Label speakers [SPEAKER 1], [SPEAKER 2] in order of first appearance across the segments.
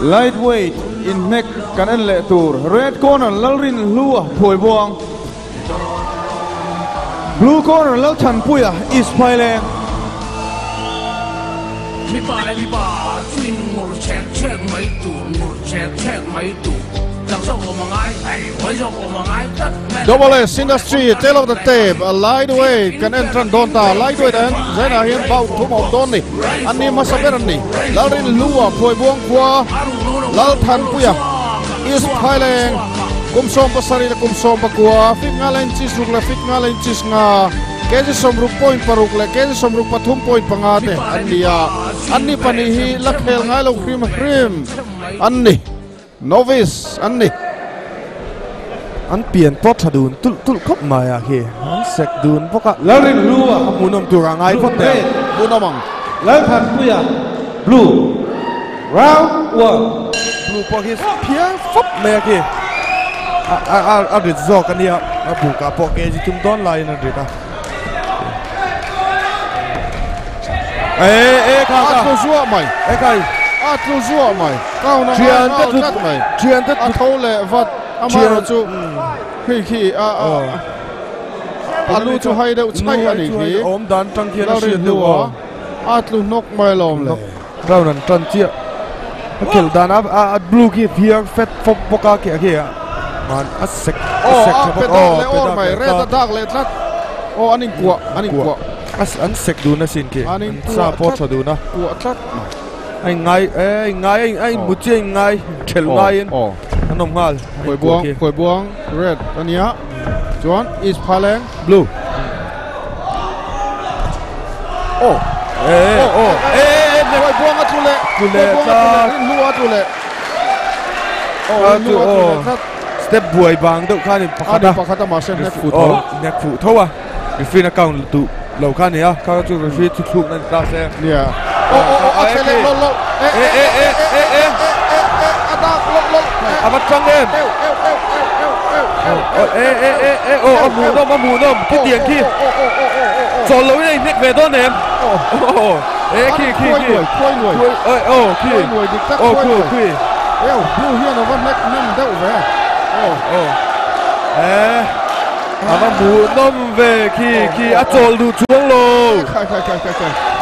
[SPEAKER 1] lightweight in mek kan en le tur. Red corner, lalrin lua phoi buang. Blue corner lal chan puya is phailen
[SPEAKER 2] mi ba li ba twin mur chen chen mai tu, mur chen chen mai tu.
[SPEAKER 1] Double S Industry tail of the tape a lightweight kan entran donta lightweight en zena hian bau thu mau don ni. Ani masaber ni lalrin lua phoi buang kwa lal than puya. Is phailen kum som pasari la kum som pakua fit nga len chis ruk la fit nga len chis nga kezi som ruk point paruk le kezi som ruk pathum point pangate ania anni pani hi la khel ngai lo khrim khrim anni novice
[SPEAKER 3] Novis an ni an pian pot tha dun tul tul khop mai a he an sek dun poka
[SPEAKER 1] larin lua
[SPEAKER 3] amunam tura ngai pot
[SPEAKER 1] ne bunamang lan phan kuya blue round one.
[SPEAKER 3] Blue po his pia fop me ki a a a a rit zo kan ya a bu ka po ke ji tum don lai na rit a e e
[SPEAKER 1] ka ka so mai
[SPEAKER 3] e kai
[SPEAKER 1] a tlu zua mai kau na
[SPEAKER 3] trian ta
[SPEAKER 1] tlu mai
[SPEAKER 3] trian ta
[SPEAKER 1] tlu thau le vat amaro chu khi khi a alu chu hai deuh chai ani
[SPEAKER 3] hi.
[SPEAKER 1] om
[SPEAKER 3] dan tang
[SPEAKER 1] kia
[SPEAKER 3] ri nu
[SPEAKER 1] a a tlu nok mai lom le.
[SPEAKER 3] Rau nan tran chia a kel dan a a blue ki phiang fat fok poka
[SPEAKER 1] ki
[SPEAKER 3] ki a? Man
[SPEAKER 1] a
[SPEAKER 3] sek a oh, sek
[SPEAKER 1] pe da le mai re ta e dak le tlat o oh, anin kwa
[SPEAKER 3] anin kwa as an
[SPEAKER 1] sek du na
[SPEAKER 3] sin ki an sa po cha du na?
[SPEAKER 1] Kwa tlat
[SPEAKER 3] anh ngay ê anh ngay anh anh bút chơi anh ngay.
[SPEAKER 1] Chèn
[SPEAKER 3] ngay anh. anh nằm ngal
[SPEAKER 1] khởi buông khởi buông. Red anh nhá. Chuan is paleng blue.
[SPEAKER 3] Ô ê.
[SPEAKER 1] Ô ê khởi buông ở
[SPEAKER 3] tụi lệ.
[SPEAKER 1] Tụi lệ
[SPEAKER 3] ta
[SPEAKER 1] lúa tụi lệ. ô lúa tụi lệ. À, Step
[SPEAKER 3] buổi
[SPEAKER 1] bang đâu
[SPEAKER 3] khai
[SPEAKER 1] nên pakata
[SPEAKER 3] pakata
[SPEAKER 1] mà xem
[SPEAKER 3] neck phụ thâu neck phụ thâu à. Vì phi nó cao tụ. ข้านี่ปะ
[SPEAKER 1] อั
[SPEAKER 3] คั
[SPEAKER 1] น
[SPEAKER 3] ด
[SPEAKER 1] นี้
[SPEAKER 3] นะ
[SPEAKER 1] ปะคัตมาเช่นเน็กฟูด
[SPEAKER 3] โอ้เน็กฟูเท่าอ่ะรีฟีนักเก่าตุเหล่าข้านี่อ่ะข้าจูรีฟีทุกๆนั่นตาเซ่
[SPEAKER 1] เนี่ยโอ้โอ้โอ้เซเล็กลลเอ๊ะ
[SPEAKER 3] เอ๊ะเอ๊ะเอ๊ะเอ๊ะเอ๊ะ
[SPEAKER 1] อะดักลล
[SPEAKER 3] อาบัดจังเอ็ม
[SPEAKER 1] เอวเอวเอวเอวเอวเอวเอว
[SPEAKER 3] โอ้เอ๊ะเอ๊ะเอ๊ะเอ๊ะโอ้หมูนมหมูนมขี้เตียงขี้
[SPEAKER 1] โอ้โอ้โอ้โอ้โอ้โอ้
[SPEAKER 3] สอนเราเนี่ยเน็กเวทเนมโอ้โหเอ๊ะขี้ขี้
[SPEAKER 1] คุยห
[SPEAKER 3] ขี้
[SPEAKER 1] น่วยคุยหน่วย
[SPEAKER 3] เอ้ยโอ้ขี้
[SPEAKER 1] คุยหน่วยดิกตัก
[SPEAKER 3] โอ้
[SPEAKER 1] คุยห
[SPEAKER 3] ขี้
[SPEAKER 1] น่วย
[SPEAKER 3] ขี้
[SPEAKER 1] เอ้วดูเฮียนะว่าแม็กนั่นเด้อแหวโอ้
[SPEAKER 3] โอ้เอ๊ะ
[SPEAKER 1] ama mu
[SPEAKER 3] nom ve
[SPEAKER 1] ki
[SPEAKER 3] ki a
[SPEAKER 1] chol du
[SPEAKER 3] chuang lo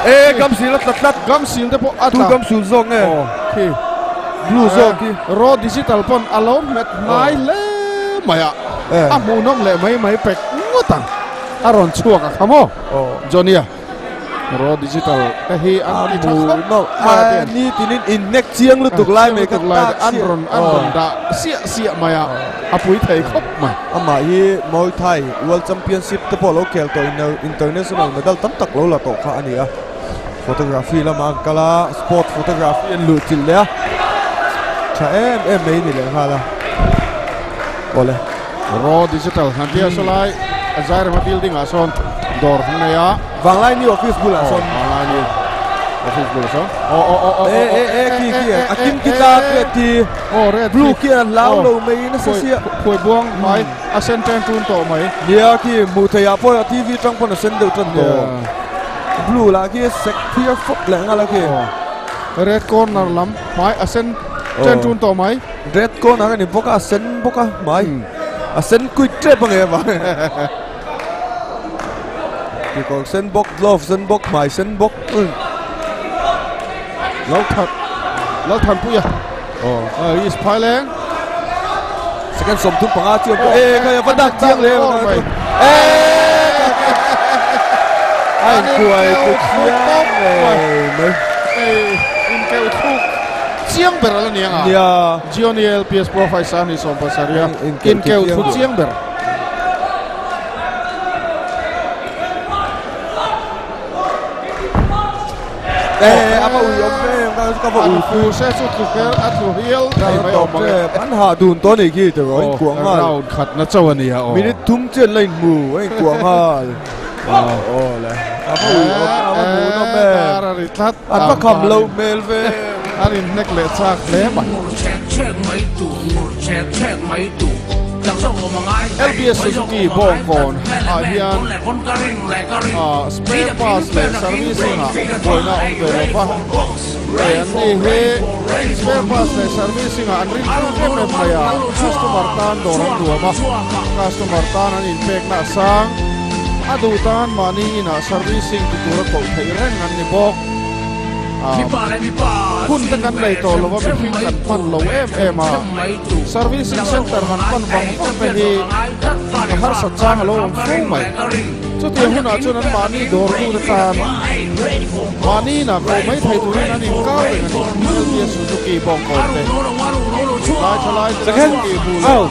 [SPEAKER 3] e gam sil la tlat gam sil te po a tu gam sul zong e ki blue zong ki ro digital pon alo met
[SPEAKER 1] mai
[SPEAKER 3] le maya
[SPEAKER 1] a mu nom le mai mai pek à aron chuak a khamo jonia ro digital. Ta hi an mu no ma ni tinin in neck chiang lu tuk lai me ka lai an ron an ron da
[SPEAKER 3] sia sia maya apui thai khop ma ama hi moi thai world championship
[SPEAKER 1] te
[SPEAKER 3] polo kel to international medal tam tak lo la to kha ania photography lama kala sport photography en lu til le cha em em mei ni le ha la ole ro digital han dia solai azar ma building ason dor hna ya Varline ou Facebook là son oh,
[SPEAKER 1] Varline ou Facebook là son Oh oh oh oh Eh eh eh qui qui eh, eh, Akim eh, kita kati Oh red blue qui lau lao
[SPEAKER 3] oh. lo mai
[SPEAKER 1] na sa sia khoi buang mai. Asen oh. à, sen ten tun to mai. Ya ki mu thaya po ya TV trang pon asen deu tan to blue la ki
[SPEAKER 3] sek thia phok la nga
[SPEAKER 1] la red corner lam mai asen sen ten tun to mai. Red corner ni boka
[SPEAKER 3] sen boka mai. Asen sen kuitre bang e ba
[SPEAKER 1] อัน
[SPEAKER 3] u
[SPEAKER 1] ฟูเซสุดทุกเกลอัตลูเฮียล
[SPEAKER 3] ka
[SPEAKER 1] ไม่
[SPEAKER 3] ต
[SPEAKER 1] อ
[SPEAKER 3] อ
[SPEAKER 1] อบ กมา
[SPEAKER 3] เจ้ปัญหาดูนตัวนี้กี่ตัวไอ้กวงมา
[SPEAKER 1] เราขัดน 네, 아마 우리 옆에
[SPEAKER 3] 영광스카버 우후 세수 투헬 아투힐 나이바요 먹에 반하 둔 돈에 길더 어 구앙아 라운
[SPEAKER 1] 컷
[SPEAKER 3] 나차원이야 어 미리 둠젤 라인 무 에이 구앙아
[SPEAKER 1] 어라 아마 우리 아마 무너메 아빠 감로
[SPEAKER 2] 멜베 아니 넥레 착레 마 tu
[SPEAKER 1] LBS Suzuki bong kon a
[SPEAKER 2] ah, hian cái ring
[SPEAKER 1] a spare parts le servicing a boina on ve lo pa. E an ni he spare parts le servicing an rin chu em em maya customer tan dor an duama customer tan an in pek na sang. Adu tan mani ina servicing tu tur ko thei ren an ni bok kun te kan lei to lo wa mi kan pan lo em em a servicing center han pan bang pan pe hi har sa chang lo om phung mai chu te hun a chu nan mani dor tu na tan mani na ko mai thai tu nan in ka le ni chu te suzuki bong ko te lai chalai
[SPEAKER 3] second au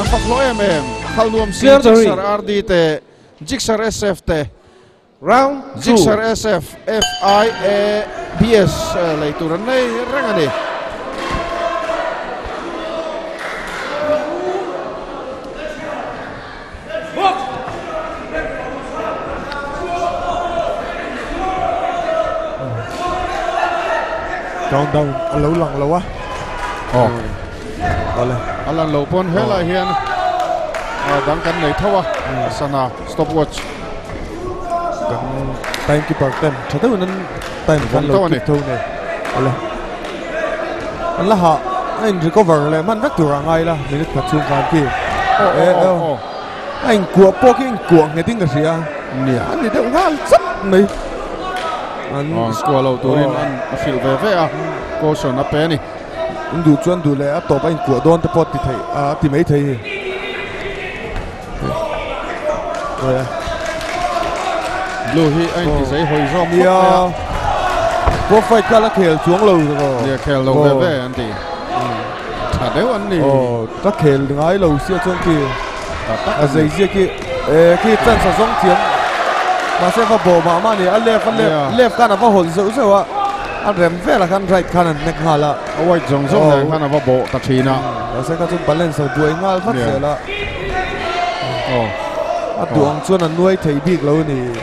[SPEAKER 1] an pak lo em em khal nuam
[SPEAKER 3] sir
[SPEAKER 1] sir rd te jiksar sf te
[SPEAKER 3] round two.
[SPEAKER 1] Jixar sf f i a b s lai tu ran nei rangani
[SPEAKER 3] countdown anh lâu lần lâu á.
[SPEAKER 1] Oh
[SPEAKER 3] Rồi lên
[SPEAKER 1] alan lo pon hela hian a dang kan nei thawa sana stopwatch
[SPEAKER 3] gần time keeper ten. Thật đâu nên time kan lo
[SPEAKER 1] này.
[SPEAKER 3] keep thâu này. Rồi lên anh anh recover lại. Man vắt tur ngay là. Minute phát chung kan ki anh của po ki anh của nghe tiếng cái gì à
[SPEAKER 1] nia
[SPEAKER 3] anh đi đâu ngal sắp này anh
[SPEAKER 1] oh squall lo turin an a fil ve ve a caution a pe ni
[SPEAKER 3] anh đủ chuan đủ lẽ. Tổ anh của đón tới pot thì thấy à thì mấy thấy. Rồi à
[SPEAKER 1] blue hi anh ki sei hoi zo
[SPEAKER 3] Nia Vô phải cả là khel xuống lâu rồi.
[SPEAKER 1] Nia khel lo
[SPEAKER 3] Oh.
[SPEAKER 1] ve ve an ti tha deu an ni
[SPEAKER 3] Ồ, ta khel ngay lâu xưa chuan kia. À dây xưa kia. Kia chân sa giống tiếng Mà sẽ vào bộ mà mà nè Anh left, anh left Left kan à vào hồn dữ sao ạ. Anh rem về là kan right kan anh neck hà là
[SPEAKER 1] a wai jong jong
[SPEAKER 3] Oh.
[SPEAKER 1] le khana va bo ta thina
[SPEAKER 3] Và sẽ có chút balance ở đuôi ngal phát
[SPEAKER 1] Yeah.
[SPEAKER 3] sẽ là À anh nuôi thấy big lâu nè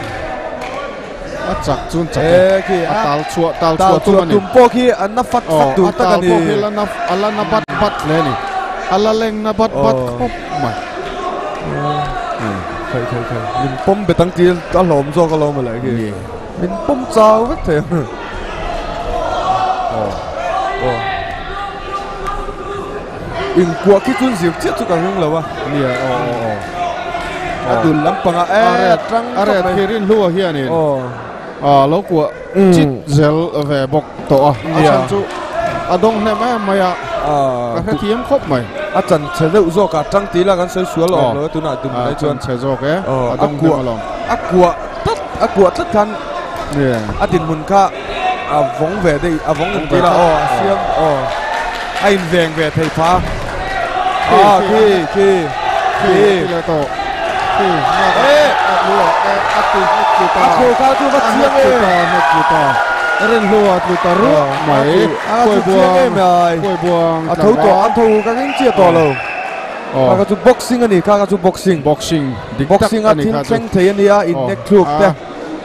[SPEAKER 1] a chak chun chak
[SPEAKER 3] Ê, kia
[SPEAKER 1] a tal chua tal chua tu mani
[SPEAKER 3] tùm po kia anh nó phát phát
[SPEAKER 1] oh
[SPEAKER 3] đủ
[SPEAKER 1] a
[SPEAKER 3] tất cả
[SPEAKER 1] tal ko
[SPEAKER 3] nè
[SPEAKER 1] hila na ala na bat bat le ni ala leng na bat bat khop mai
[SPEAKER 3] Khởi khởi khởi Mình bấm bê Đã lộm cho cái lộm mà lại kìa. Mình bấm chào vết thế
[SPEAKER 1] oh
[SPEAKER 3] Ồ In chuyên diệt chết cho cả hương lâu à
[SPEAKER 1] nia oh oh oh
[SPEAKER 3] À tùn lắm bằng à Ê
[SPEAKER 1] are thirin lua hianin
[SPEAKER 3] Ồ
[SPEAKER 1] a lo ku
[SPEAKER 3] Ừ.
[SPEAKER 1] zel ve bok to a a
[SPEAKER 3] Yeah.
[SPEAKER 1] chan chu. Adong hnem em maya
[SPEAKER 3] À
[SPEAKER 1] ka kha thiam khop mai
[SPEAKER 3] À chẳng chế dậu do cả trăng tí là gắn sới xuống
[SPEAKER 1] Ồ.
[SPEAKER 3] lộm rồi Tùn lại tùn
[SPEAKER 1] a
[SPEAKER 3] lại
[SPEAKER 1] chan
[SPEAKER 3] chuan
[SPEAKER 1] che zo ke
[SPEAKER 3] Ờ,
[SPEAKER 1] adong
[SPEAKER 3] a
[SPEAKER 1] hnem
[SPEAKER 3] ku-
[SPEAKER 1] along
[SPEAKER 3] À của tất À của tất
[SPEAKER 1] yeah
[SPEAKER 3] À tin mùn ca. À vóng về đây À vóng gần tí là Ồ à xiêm À in vẹn về thầy phá? À
[SPEAKER 1] Khi-
[SPEAKER 3] khi khi
[SPEAKER 1] ki
[SPEAKER 3] Khi
[SPEAKER 1] ki to a a a
[SPEAKER 3] À
[SPEAKER 1] a ren lua tu ta ru mai
[SPEAKER 3] À
[SPEAKER 1] koi buang koi buang
[SPEAKER 3] À thấu tổ Anh thấu các anh chia tổ lâu
[SPEAKER 1] oh
[SPEAKER 3] Kaka tu boxing ani kaka tu boxing
[SPEAKER 1] boxing dik
[SPEAKER 3] boxing a tin thleng thei ani a in neck thuk te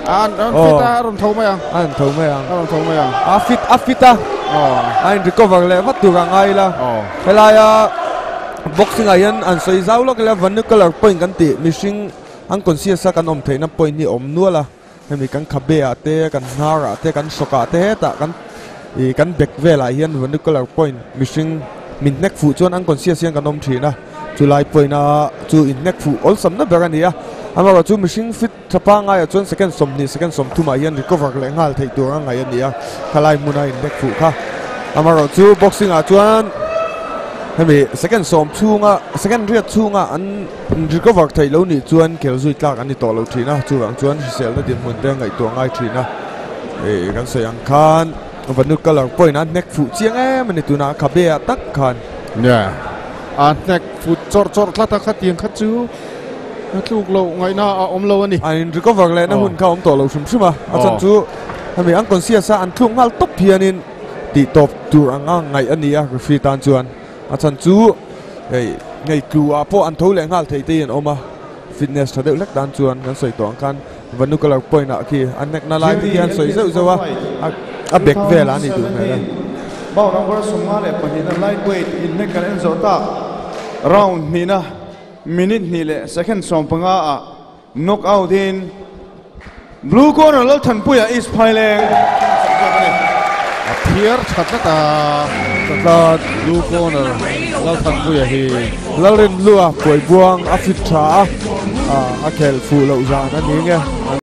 [SPEAKER 1] an an
[SPEAKER 3] Oh.
[SPEAKER 1] fita ron thau mai ang
[SPEAKER 3] an thau me ang
[SPEAKER 1] ron thau mai ang
[SPEAKER 3] a fit a fit a
[SPEAKER 1] oh
[SPEAKER 3] a in recover le vat tu ga ngai la
[SPEAKER 1] oh
[SPEAKER 3] helai a boxing a yan an soi zau lo kala van color point kan ti mishing ang conscious kan om theina point ni om nuala hemi kan khabe a te, kan har a te, kan soka te ta kan, i kan bek vela hian van color point mishing min nek fu chuan ang conscious yan kan om thina chulai point a chu in nek fu all sam na berani a amara chu mishing fit thapa nga ya chuan second som ni, second som thuma hian recover le ngal thei tur ngai ani a. Khalai muna in nek fu kha. Amara chu boxing a chuan hemi second som chunga second riat chunga an an recover thei lo ni chuan kel zui tlak ani to lo thina chu wang chuan sel na din mun te ngai to ngai thina. E kan se ang khan vanu color point an neck fu chiang em ani tuna khabe tak khan.
[SPEAKER 1] Yeah an nek fu chor chor thlata kha tiang kha chu. Na tluk lo ngai na a om lo ani.
[SPEAKER 3] An recover le na
[SPEAKER 1] Oh.
[SPEAKER 3] hun kha om to lo sum suma a chan
[SPEAKER 1] Oh.
[SPEAKER 3] chu hemi ang kon sia sa an thlung ngal top hianin ti top tur anga ngai ani a referee tan chuan a chan chu ei ngai klu a po an thole ngal thei te an oma fitness thadeu lak dan chuan kan soi tong kan vanu color point a ki an nek na lai ti an soi zeu zewa a a bek vel ani du me
[SPEAKER 4] bao number suma le pahina lightweight in nek kan enzo ta. Round ni na minute ni le second som panga a knock out in. Blue corner lal than puya is phaileng
[SPEAKER 1] thier that na ta
[SPEAKER 3] ta
[SPEAKER 1] blue corner lo than vui ya hi
[SPEAKER 3] lên lua poi buang a fit tha a à, a khel fu lo lậu na ni nge an